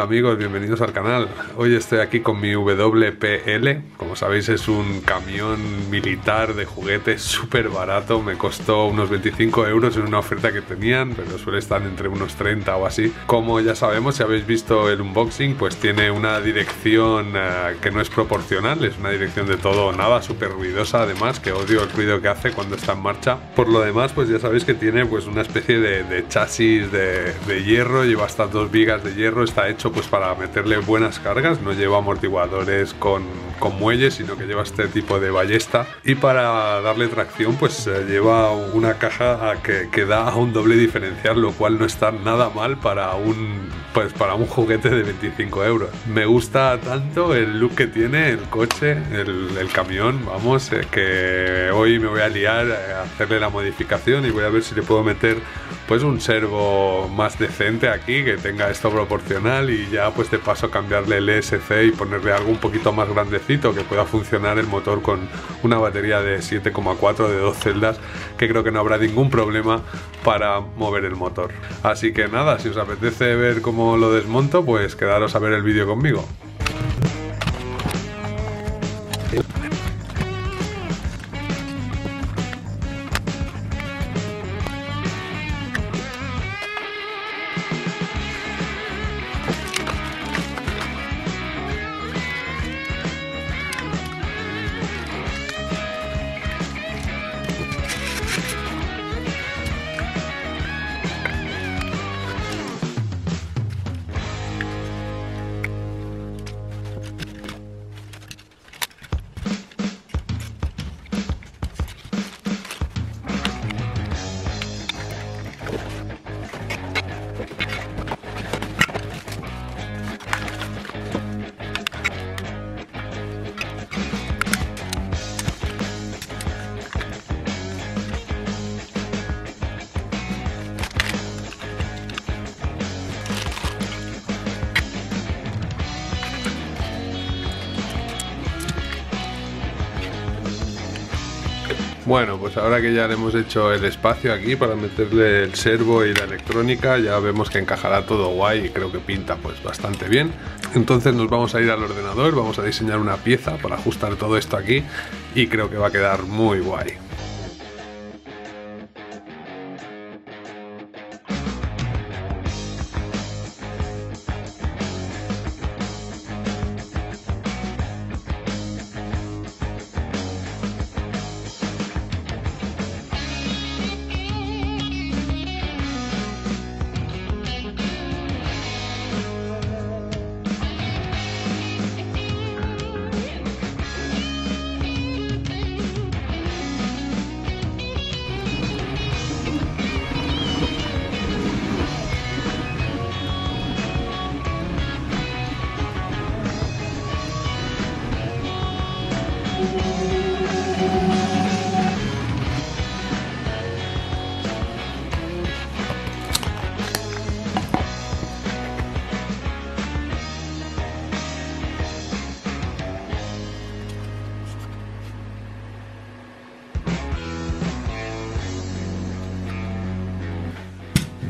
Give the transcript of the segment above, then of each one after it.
Hola amigos, bienvenidos al canal. Hoy estoy aquí con mi WPL. Como sabéis es un camión militar de juguetes súper barato. Me costó unos 25 euros en una oferta que tenían, pero suele estar entre unos 30 o así. Como ya sabemos, si habéis visto el unboxing, pues tiene una dirección uh, que no es proporcional. Es una dirección de todo o nada, súper ruidosa además, que odio el ruido que hace cuando está en marcha. Por lo demás, pues ya sabéis que tiene pues una especie de, de chasis de, de hierro, lleva hasta dos vigas de hierro está hecho pues para meterle buenas cargas, no lleva amortiguadores con, con muelles, sino que lleva este tipo de ballesta y para darle tracción pues eh, lleva una caja que, que da a un doble diferencial, lo cual no está nada mal para un pues para un juguete de 25 euros. Me gusta tanto el look que tiene el coche, el, el camión, vamos, eh, que hoy me voy a liar a hacerle la modificación y voy a ver si le puedo meter pues un servo más decente aquí, que tenga esto proporcional y ya pues de paso cambiarle el ESC y ponerle algo un poquito más grandecito que pueda funcionar el motor con una batería de 7,4 de dos celdas que creo que no habrá ningún problema para mover el motor. Así que nada, si os apetece ver cómo lo desmonto, pues quedaros a ver el vídeo conmigo. Bueno, pues ahora que ya le hemos hecho el espacio aquí para meterle el servo y la electrónica, ya vemos que encajará todo guay y creo que pinta pues bastante bien. Entonces nos vamos a ir al ordenador, vamos a diseñar una pieza para ajustar todo esto aquí y creo que va a quedar muy guay.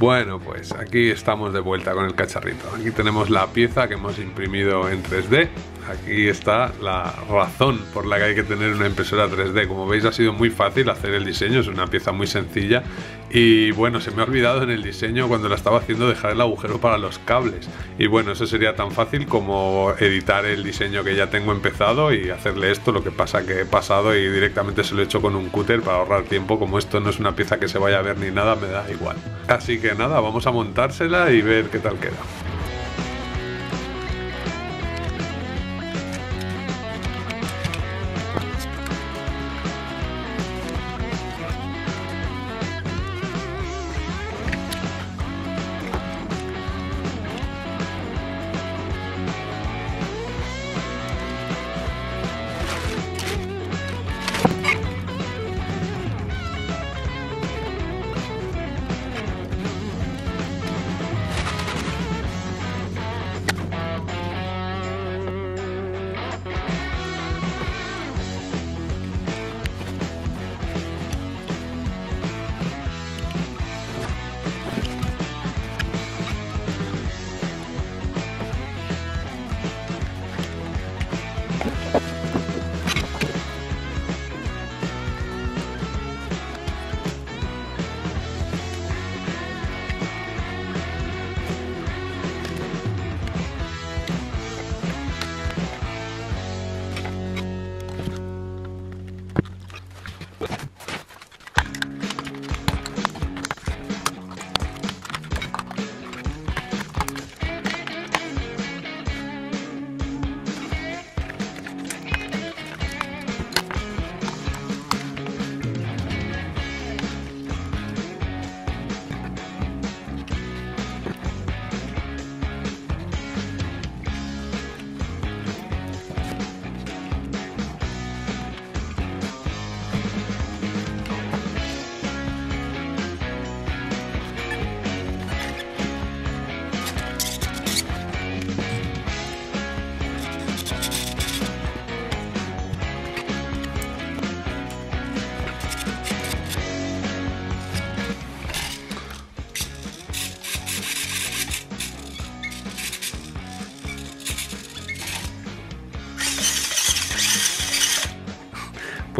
Bueno, pues aquí estamos de vuelta con el cacharrito. Aquí tenemos la pieza que hemos imprimido en 3D. Aquí está la razón por la que hay que tener una impresora 3D. Como veis ha sido muy fácil hacer el diseño, es una pieza muy sencilla. Y bueno, se me ha olvidado en el diseño cuando la estaba haciendo dejar el agujero para los cables. Y bueno, eso sería tan fácil como editar el diseño que ya tengo empezado y hacerle esto. Lo que pasa que he pasado y directamente se lo he hecho con un cúter para ahorrar tiempo. Como esto no es una pieza que se vaya a ver ni nada, me da igual. Así que nada, vamos a montársela y ver qué tal queda.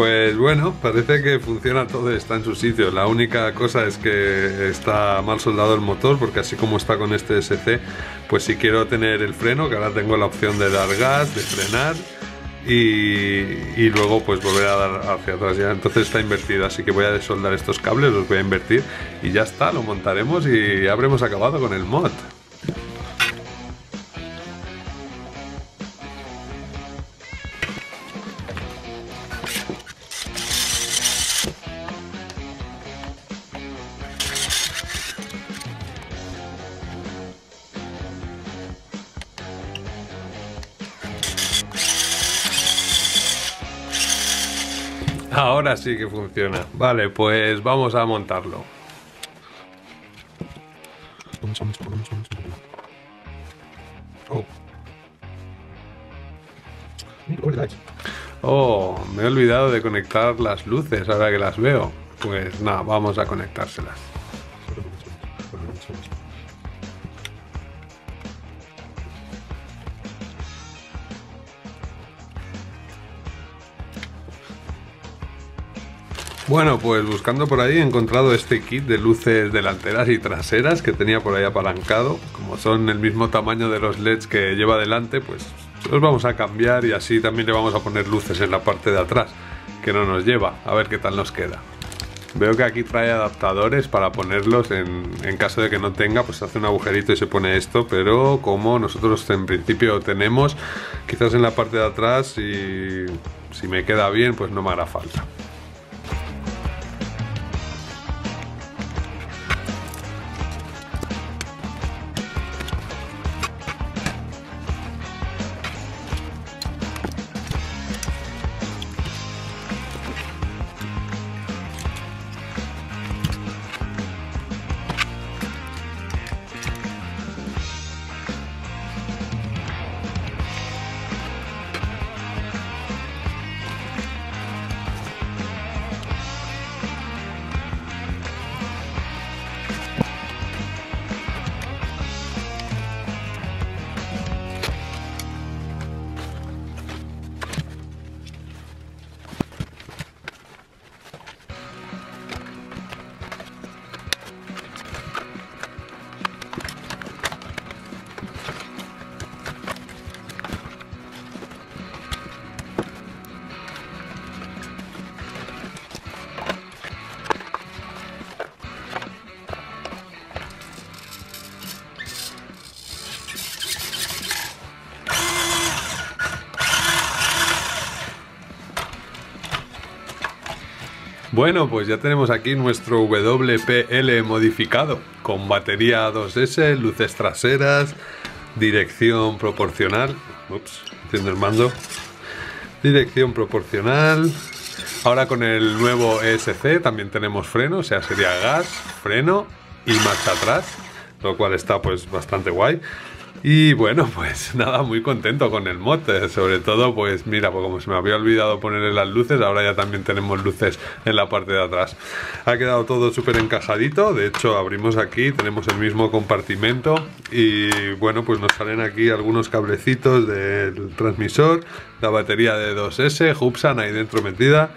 Pues bueno, parece que funciona todo está en su sitio. La única cosa es que está mal soldado el motor porque así como está con este SC, pues si quiero tener el freno, que ahora tengo la opción de dar gas, de frenar y, luego pues volver a dar hacia atrás ya entonces está invertido así que voy a desoldar estos cables los voy a invertir y ya está lo montaremos y habremos acabado con el mod Ahora sí que funciona. Vale, pues vamos a montarlo. Oh, me he olvidado de conectar las luces ahora que las veo. Pues nada, vamos a conectárselas. Bueno, pues buscando por ahí he encontrado este kit de luces delanteras y traseras que tenía por ahí apalancado. Como son el mismo tamaño de los LEDs que lleva delante, pues los vamos a cambiar y así también le vamos a poner luces en la parte de atrás, que no nos lleva. A ver qué tal nos queda. Veo que aquí trae adaptadores para ponerlos en, caso de que no tenga, pues hace un agujerito y se pone esto, pero como nosotros en principio tenemos, quizás en la parte de atrás y si me queda bien, pues no me hará falta. Bueno, pues ya tenemos aquí nuestro WPL modificado con batería 2S, luces traseras, dirección proporcional. Ups, haciendo el mando. Dirección proporcional. Ahora con el nuevo ESC también tenemos freno, o sea, sería gas, freno y marcha atrás, lo cual está pues bastante guay. Y bueno, pues nada, muy contento con el mod, eh, sobre todo pues mira, pues como se me había olvidado ponerle las luces, ahora ya también tenemos luces en la parte de atrás. Ha quedado todo súper encajadito, de hecho abrimos aquí, tenemos el mismo compartimento y bueno, pues nos salen aquí algunos cablecitos del transmisor, la batería de 2S, Hubsan ahí dentro metida,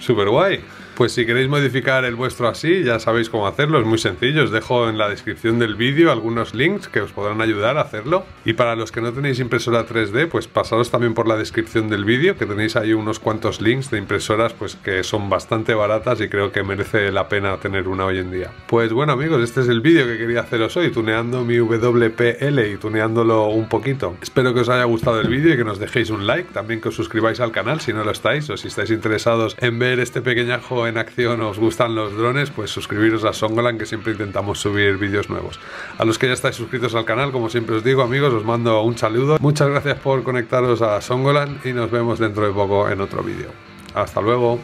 súper guay. Pues si queréis modificar el vuestro así, ya sabéis cómo hacerlo, es muy sencillo, os dejo en la descripción del vídeo algunos links que os podrán ayudar a hacerlo. Y para los que no tenéis impresora 3D, pues pasaros también por la descripción del vídeo, que tenéis ahí unos cuantos links de impresoras pues que son bastante baratas y creo que merece la pena tener una hoy en día. Pues bueno amigos, este es el vídeo que quería haceros hoy, tuneando mi WPL y tuneándolo un poquito. Espero que os haya gustado el vídeo y que nos dejéis un like, también que os suscribáis al canal si no lo estáis o si estáis interesados en ver este pequeñajo en acción os gustan los drones, pues suscribiros a Songolan que siempre intentamos subir vídeos nuevos. A los que ya estáis suscritos al canal, como siempre os digo amigos, os mando un saludo. Muchas gracias por conectaros a Songolan y nos vemos dentro de poco en otro vídeo. Hasta luego.